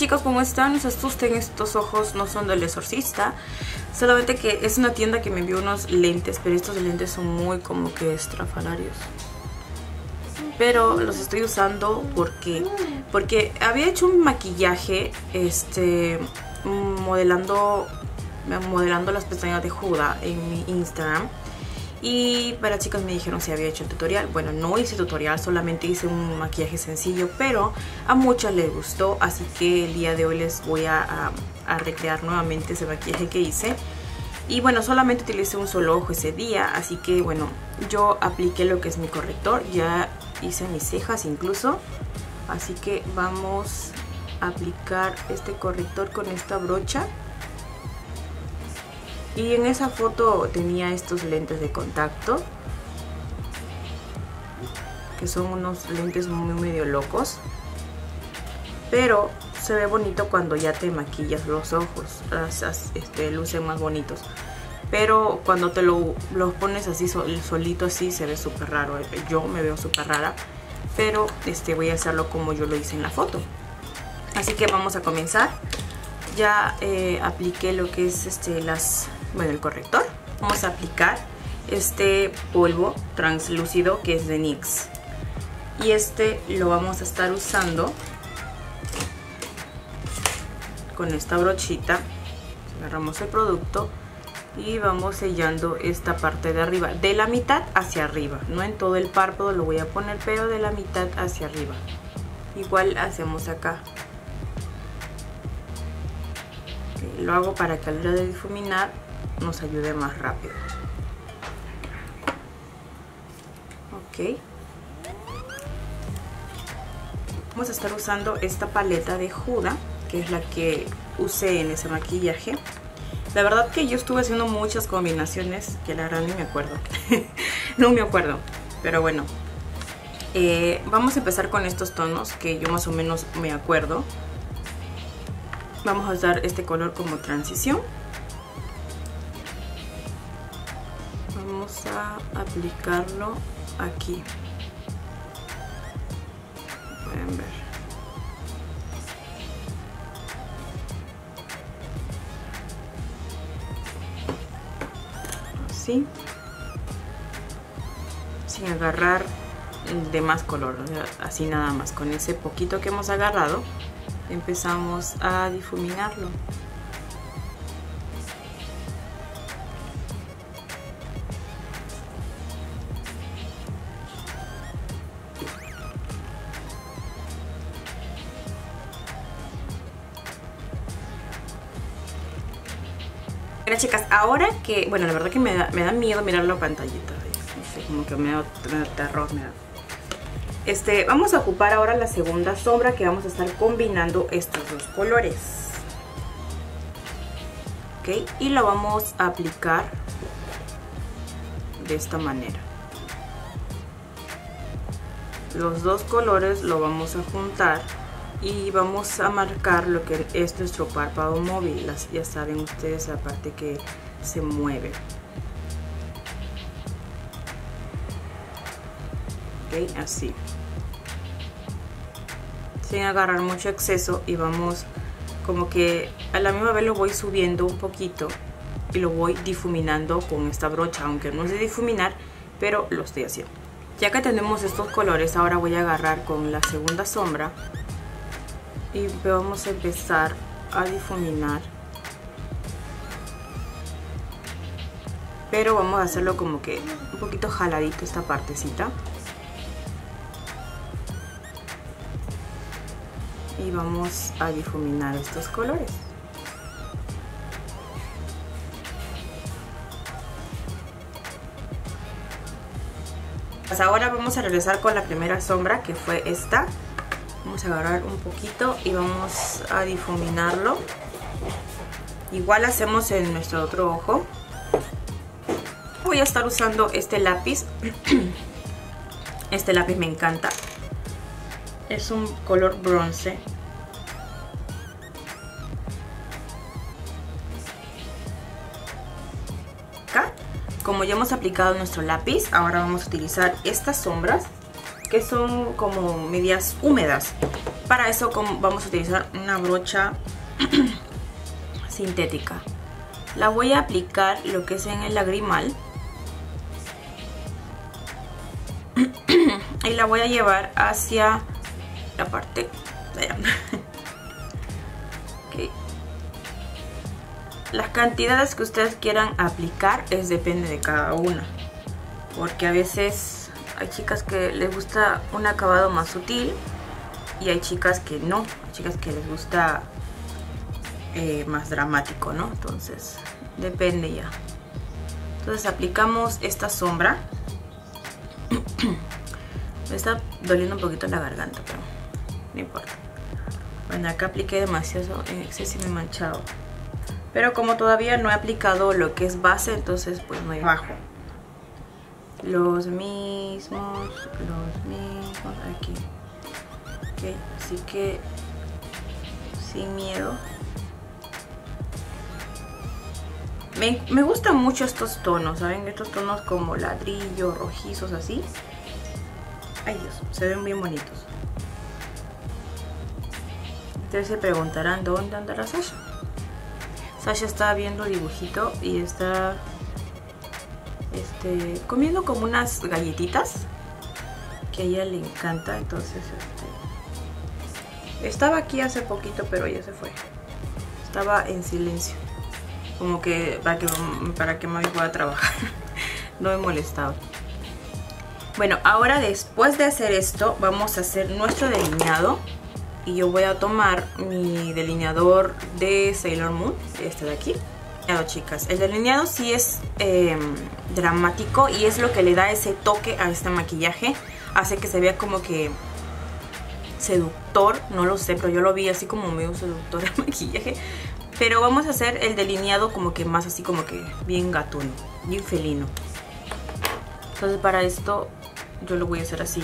chicos, ¿cómo están? Se asusten, estos ojos no son del exorcista. Solamente que es una tienda que me envió unos lentes, pero estos lentes son muy como que estrafalarios. Pero los estoy usando porque, porque había hecho un maquillaje este, modelando, modelando las pestañas de Juda en mi Instagram. Y para chicas me dijeron si había hecho el tutorial. Bueno, no hice tutorial, solamente hice un maquillaje sencillo, pero a muchas les gustó, así que el día de hoy les voy a, recrear nuevamente ese maquillaje que hice. Y bueno, solamente utilicé un solo ojo ese día, así que bueno, yo apliqué lo que es mi corrector, ya hice mis cejas incluso. Así que vamos a aplicar este corrector con esta brocha. Y en esa foto tenía estos lentes de contacto. Que son unos lentes muy medio locos. Pero se ve bonito cuando ya te maquillas los ojos. Este, lucen más bonitos. Pero cuando te lo, los pones así solito así se ve súper raro. Yo me veo súper rara. Pero este, voy a hacerlo como yo lo hice en la foto. Así que vamos a comenzar. Ya eh, apliqué lo que es este, las bueno, el corrector. Vamos a aplicar este polvo translúcido que es de NYX. Y este lo vamos a estar usando con esta brochita. Agarramos el producto y vamos sellando esta parte de arriba. De la mitad hacia arriba. No en todo el párpado lo voy a poner, pero de la mitad hacia arriba. Igual hacemos acá. Lo hago para que a la hora de difuminar nos ayude más rápido. Ok. Vamos a estar usando esta paleta de Huda, que es la que usé en ese maquillaje. La verdad que yo estuve haciendo muchas combinaciones que la verdad ni me acuerdo. no me acuerdo, pero bueno. Eh, vamos a empezar con estos tonos que yo más o menos me acuerdo. Vamos a usar este color como transición. A aplicarlo aquí. Pueden ver. Así. Sin agarrar de más color así nada más. Con ese poquito que hemos agarrado empezamos a difuminarlo chicas, ahora que, bueno, la verdad que me da, me da miedo mirar la pantallita. No sé, como que me da, terror, me da. Este, vamos a ocupar ahora la segunda sombra que vamos a estar combinando estos dos colores. Ok, y lo vamos a aplicar de esta manera. Los dos colores lo vamos a juntar y vamos a marcar lo que es nuestro párpado móvil. Ya saben ustedes la parte que se mueve. Ok así. Sin agarrar mucho exceso y vamos como que a la misma vez lo voy subiendo un poquito y lo voy difuminando con esta brocha aunque no de difuminar pero lo estoy haciendo. Ya que tenemos estos colores ahora voy a agarrar con la segunda sombra y vamos a empezar a difuminar. Pero vamos a hacerlo como que un poquito jaladito esta partecita. Y vamos a difuminar estos colores. Pues ahora vamos a regresar con la primera sombra que fue esta vamos a agarrar un poquito y vamos a difuminarlo. Igual hacemos en nuestro otro ojo. Voy a estar usando este lápiz. Este lápiz me encanta. Es un color bronce. Como ya hemos aplicado nuestro lápiz, ahora vamos a utilizar estas sombras que son como medias húmedas. Para eso vamos a utilizar una brocha sintética. La voy a aplicar lo que es en el lagrimal. y la voy a llevar hacia la parte. Las cantidades que ustedes quieran aplicar es depende de cada una. Porque a veces hay chicas que les gusta un acabado más sutil y hay chicas que no. Hay chicas que les gusta eh, más dramático, ¿no? Entonces, depende ya. Entonces aplicamos esta sombra. Me está doliendo un poquito la garganta, pero no importa. Bueno, acá apliqué demasiado en exceso y me he manchado. Pero como todavía no he aplicado lo que es base, entonces pues no bajo. Los mismos, los mismos aquí. Ok, así que sin miedo. Me, me, gustan mucho estos tonos, ¿saben? Estos tonos como ladrillo, rojizos, así. Ay Dios, se ven bien bonitos. Ustedes se preguntarán, ¿dónde anda la Sasha? Sasha está viendo dibujito y está este, comiendo como unas galletitas que a ella le encanta, entonces este, estaba aquí hace poquito pero ya se fue. Estaba en silencio, como que para que, para que mami pueda trabajar, no me molestaba. Bueno, ahora después de hacer esto vamos a hacer nuestro delineado y yo voy a tomar mi delineador de Sailor Moon, este de aquí. Chicas, el delineado sí es em, dramático y es lo que le da ese toque a este maquillaje. Hace que se vea como que seductor, no lo sé, pero yo lo vi así como medio seductor el maquillaje. Pero vamos a hacer el delineado como que más así como que bien gatuno, bien felino. Entonces para esto yo lo voy a hacer así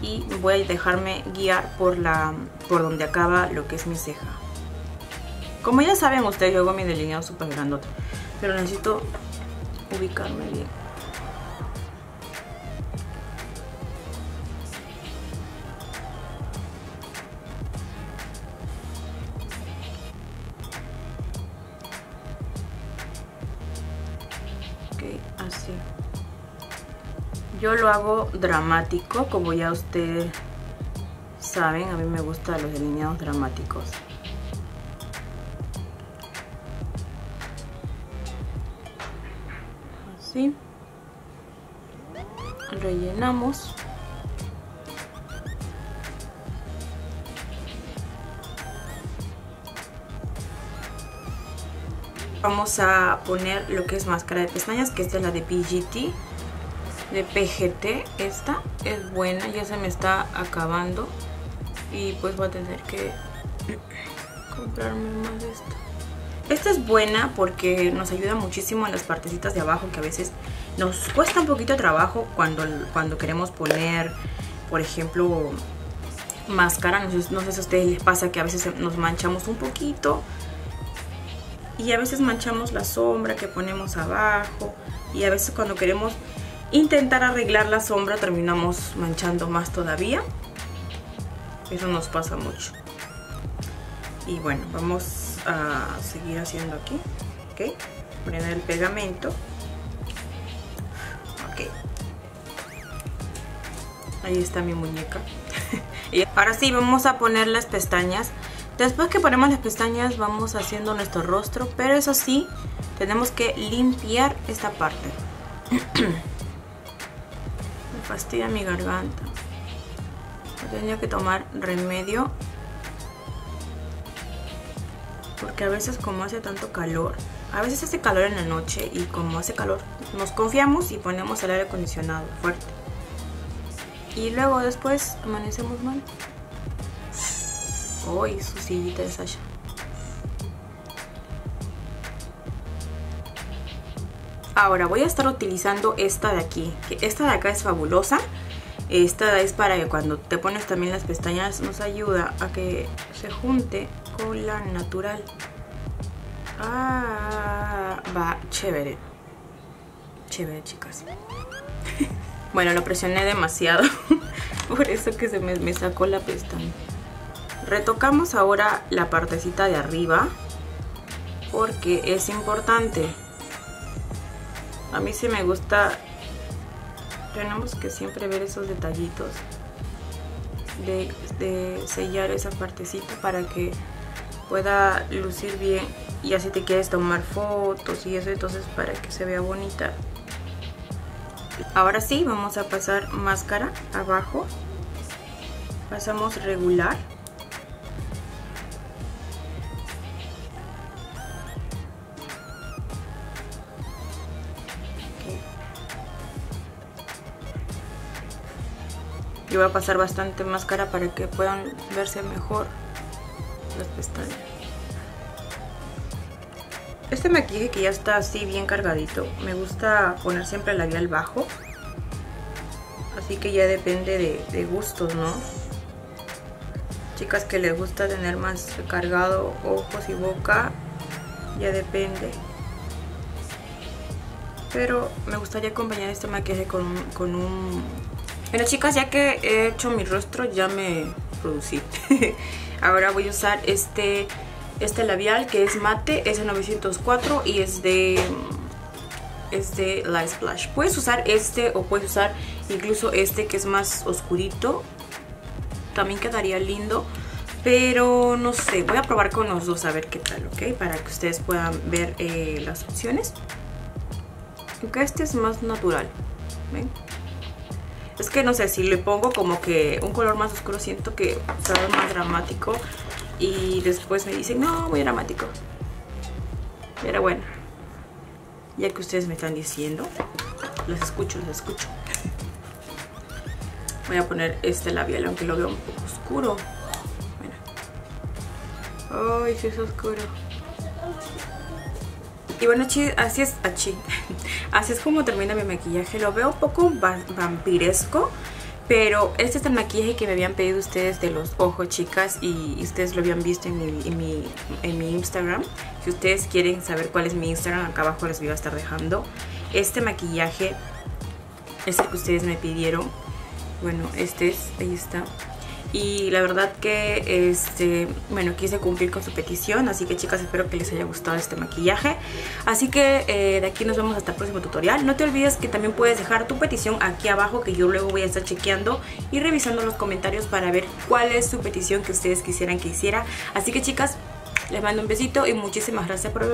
y voy a dejarme guiar por, la, por donde acaba lo que es mi ceja. Como ya saben ustedes, yo hago mi delineado súper grandote, pero necesito ubicarme bien. Ok, así. Yo lo hago dramático, como ya ustedes saben, a mí me gustan los delineados dramáticos. Rellenamos. Vamos a poner lo que es máscara de pestañas, que es la de PGT de PGT. Esta es buena, ya se me está acabando. Y pues voy a tener que comprarme más de esta. Esta es buena porque nos ayuda muchísimo en las partecitas de abajo que a veces nos cuesta un poquito de trabajo cuando, cuando queremos poner, por ejemplo, máscara. No sé, no sé si a ustedes les pasa que a veces nos manchamos un poquito y a veces manchamos la sombra que ponemos abajo y a veces cuando queremos intentar arreglar la sombra terminamos manchando más todavía. Eso nos pasa mucho. Y bueno, vamos a seguir haciendo aquí. Ok, poner el pegamento. Ok. Ahí está mi muñeca. y ahora sí, vamos a poner las pestañas. Después que ponemos las pestañas vamos haciendo nuestro rostro, pero eso sí, tenemos que limpiar esta parte. fastidia mi garganta. Tenía que tomar remedio. Porque a veces como hace tanto calor, a veces hace calor en la noche y como hace calor nos confiamos y ponemos el aire acondicionado fuerte. Y luego después amanecemos mal. Uy, su sillita de Sasha. Ahora voy a estar utilizando esta de aquí. Esta de acá es fabulosa. Esta es para que cuando te pones también las pestañas nos ayuda a que se junte con la natural. Ah, va chévere. chévere, chicas. bueno, lo presioné demasiado. Por eso que se me, sacó la pestaña. Retocamos ahora la partecita de arriba. Porque es importante. A mí sí me gusta... Tenemos que siempre ver esos detallitos. De, de sellar esa partecita para que pueda lucir bien y así te quieres tomar fotos y eso entonces para que se vea bonita. Ahora sí vamos a pasar máscara abajo. Pasamos regular. Yo voy a pasar bastante máscara para que puedan verse mejor las pestañas. Este maquillaje que ya está así bien cargadito, me gusta poner siempre el labial bajo. Así que ya depende de, de gustos, ¿no? Chicas que les gusta tener más cargado ojos y boca, ya depende. Pero me gustaría acompañar este maquillaje con, con un... Bueno chicas, ya que he hecho mi rostro ya me producí. Ahora voy a usar este este labial que es mate, es de 904 y es de es de Light Splash. Puedes usar este o puedes usar incluso este que es más oscurito. También quedaría lindo. Pero no sé, voy a probar con los dos a ver qué tal, ¿ok? Para que ustedes puedan ver eh, las opciones. Aunque este es más natural, ¿ven? Es que no sé, si le pongo como que un color más oscuro siento que se ve más dramático y después me dicen, no, muy dramático. Pero bueno, ya que ustedes me están diciendo, los escucho, los escucho. Voy a poner este labial, aunque lo veo un poco oscuro. Bueno. Ay, sí es oscuro. Y bueno, así es, así es como termina mi maquillaje. Lo veo un poco vampiresco. Pero este es el maquillaje que me habían pedido ustedes de los ojos, chicas, y ustedes lo habían visto en mi, en mi, Instagram. Si ustedes quieren saber cuál es mi Instagram, acá abajo les voy a estar dejando. Este maquillaje es el que ustedes me pidieron. Bueno, este es, ahí está y la verdad que este bueno quise cumplir con su petición así que chicas espero que les haya gustado este maquillaje. Así que eh, de aquí nos vemos hasta el próximo tutorial. No te olvides que también puedes dejar tu petición aquí abajo que yo luego voy a estar chequeando y revisando los comentarios para ver cuál es su petición que ustedes quisieran que hiciera. Así que chicas les mando un besito y muchísimas gracias por,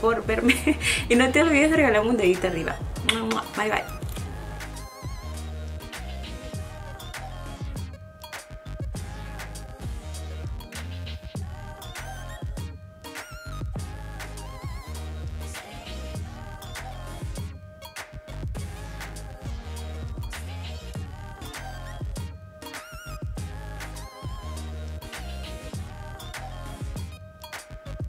por verme. Y no te olvides de regalarme un dedito arriba. Bye bye